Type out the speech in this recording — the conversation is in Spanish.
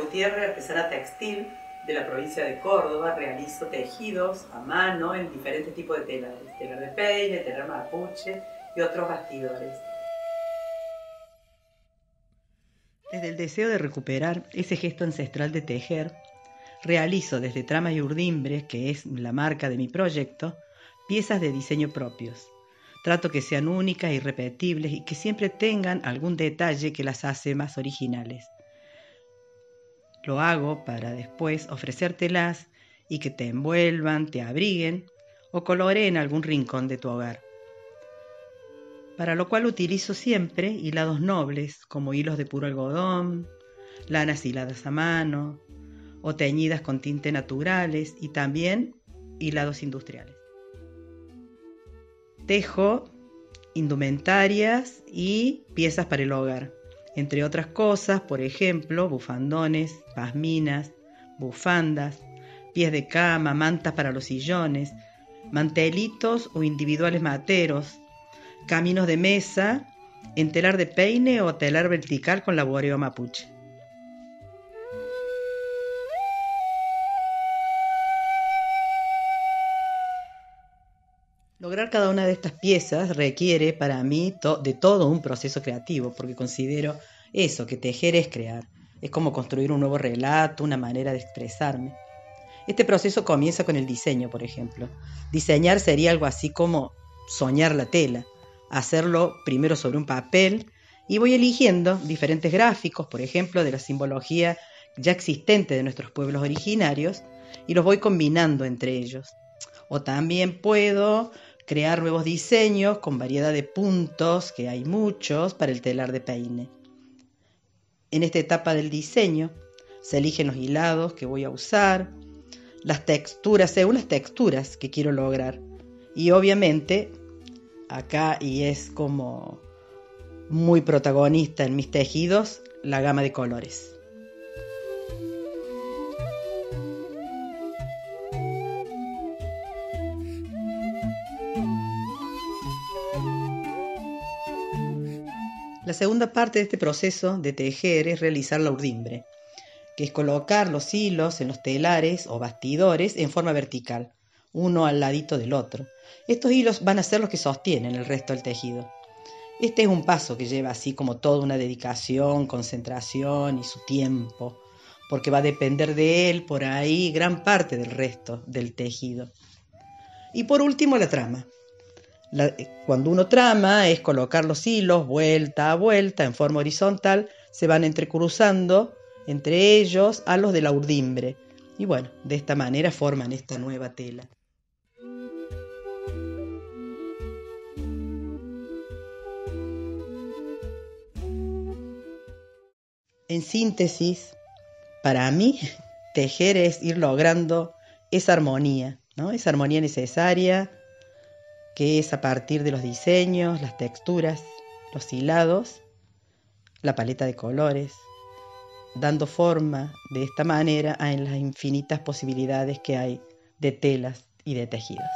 Gutiérrez, artesana textil de la provincia de Córdoba. Realizo tejidos a mano en diferentes tipos de telares, telar de peine, telar mapuche y otros bastidores. Desde el deseo de recuperar ese gesto ancestral de tejer, realizo desde Trama y Urdimbre, que es la marca de mi proyecto, piezas de diseño propios. Trato que sean únicas y repetibles y que siempre tengan algún detalle que las hace más originales. Lo hago para después ofrecértelas y que te envuelvan, te abriguen o coloreen algún rincón de tu hogar para lo cual utilizo siempre hilados nobles como hilos de puro algodón, lanas hiladas a mano o teñidas con tinte naturales y también hilados industriales. Tejo indumentarias y piezas para el hogar, entre otras cosas, por ejemplo, bufandones, pasminas, bufandas, pies de cama, mantas para los sillones, mantelitos o individuales materos, caminos de mesa, en telar de peine o telar vertical con laboreo mapuche. Lograr cada una de estas piezas requiere para mí de todo un proceso creativo, porque considero eso, que tejer es crear, es como construir un nuevo relato, una manera de expresarme. Este proceso comienza con el diseño, por ejemplo. Diseñar sería algo así como soñar la tela, hacerlo primero sobre un papel y voy eligiendo diferentes gráficos, por ejemplo, de la simbología ya existente de nuestros pueblos originarios y los voy combinando entre ellos. O también puedo crear nuevos diseños con variedad de puntos, que hay muchos, para el telar de peine. En esta etapa del diseño se eligen los hilados que voy a usar, las texturas, según las texturas que quiero lograr. Y obviamente acá y es como muy protagonista en mis tejidos la gama de colores. La segunda parte de este proceso de tejer es realizar la urdimbre, que es colocar los hilos en los telares o bastidores en forma vertical, uno al ladito del otro. Estos hilos van a ser los que sostienen el resto del tejido. Este es un paso que lleva así como toda una dedicación, concentración y su tiempo, porque va a depender de él por ahí gran parte del resto del tejido. Y por último la trama. Cuando uno trama es colocar los hilos vuelta a vuelta en forma horizontal, se van entrecruzando entre ellos a los de la urdimbre. Y bueno, de esta manera forman esta nueva tela. En síntesis, para mí, tejer es ir logrando esa armonía, ¿no? Esa armonía necesaria que es a partir de los diseños, las texturas, los hilados, la paleta de colores, dando forma de esta manera a las infinitas posibilidades que hay de telas y de tejidos.